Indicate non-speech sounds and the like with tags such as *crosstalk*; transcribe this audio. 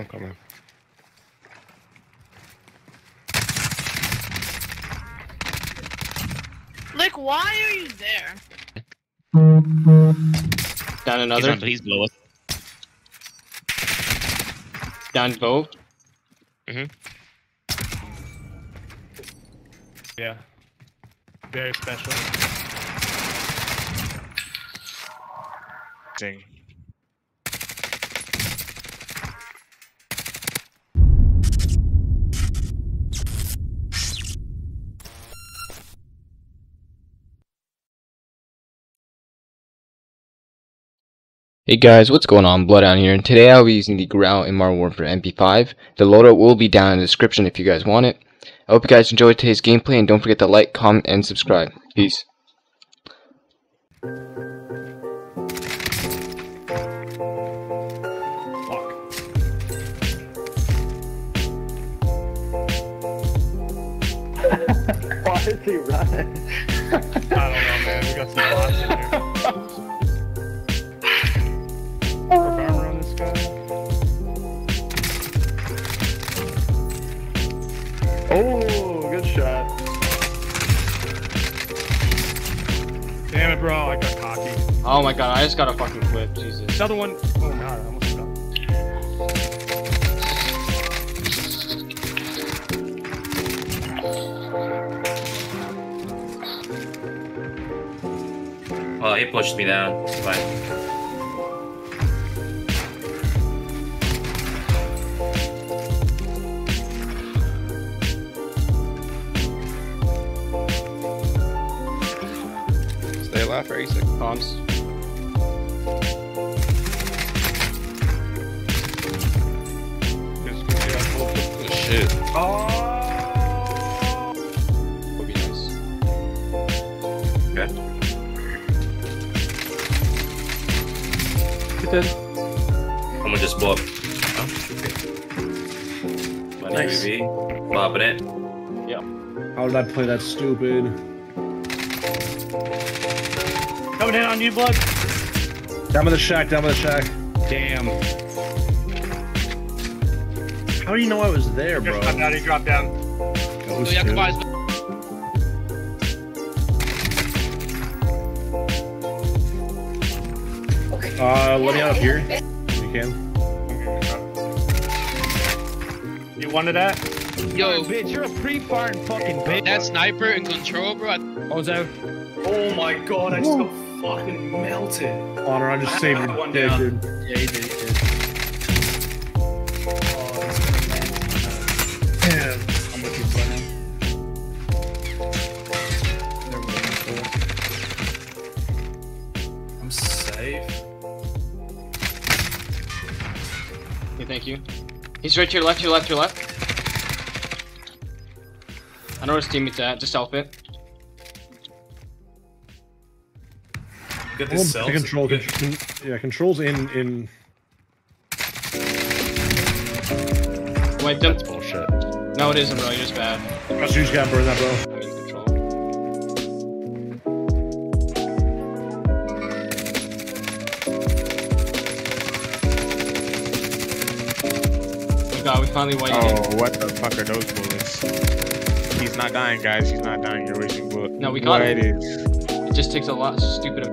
I'm coming. Like, why are you there? Down He's, another. on, he's below us. Down both. Mm-hmm. Yeah. Very special. Ding. Hey guys, what's going on? Bloodhound here, and today I'll be using the Grau in Modern Warfare MP5. The loadout will be down in the description if you guys want it. I hope you guys enjoyed today's gameplay, and don't forget to like, comment, and subscribe. Peace. *laughs* Why is he running? Oh, good shot. Damn it, bro. I got cocky. Oh my god, I just got a fucking clip. Jesus. Another one. Oh, god. I almost got. Oh, he pushed me down. It's fine. Stay alive for 86. Bombs. Just gonna get both. Good shit. Oh! Would be nice. Okay. He did. Someone just blew up. Oh, My Nice. UAV. Popping it. How did I play that stupid? Coming in on you, blood. Down by the shack, down by the shack. Damn. How do you know I was there, bro? Just dropped down. He dropped down. Ghost, dude. Uh, let me out up here. You can. You wanted that? Yo, bitch, you're a pre-firing fucking bitch. that sniper in control, bro. I- Oh, that Oh my god, I just got fucking melted. honor? I just I saved had your one dick, down. dude. Yeah, he did. He did. I'm with you, Bloodhound. I'm safe. Okay, thank you. He's right to your left, to your left, to your left. I know where his teammate's at. Just help it. Get Hold this the control, con- con- yeah, controls in in. Wiped him. Bullshit. No, it isn't, bro. You're just bad. Trust you just gotta burn that, bro. I'm in control. Oh god, we finally wiped. Oh, what the fuck are those bullets? He's not dying, guys. He's not dying. You're wasting bullets. No, we got What him. is? It just takes a lot stupid.